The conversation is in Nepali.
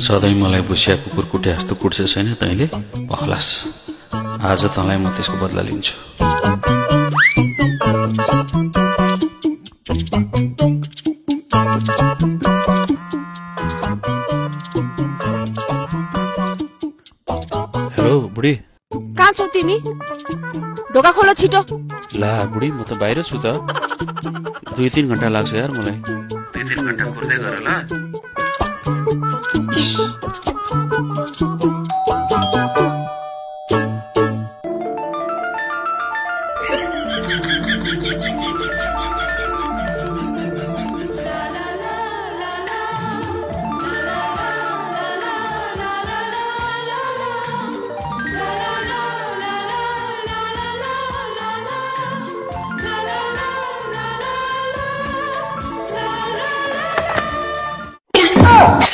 सधैँ मलाई भुसिया कुकुर कुटे जस्तो कुट्छ छैन तैँले? पखलास आज तँलाई म त्यसको बदला लिन्छु। हेलो बुढी। कहाँ छौ तिमी? ढोका खोलो छिटो। ला बुढी म त बाहिर छु त दुई तिन घन्टा लाग्छ यार मलाई दुई तिन घन्टा कुर्दै गर ल Thank you. go!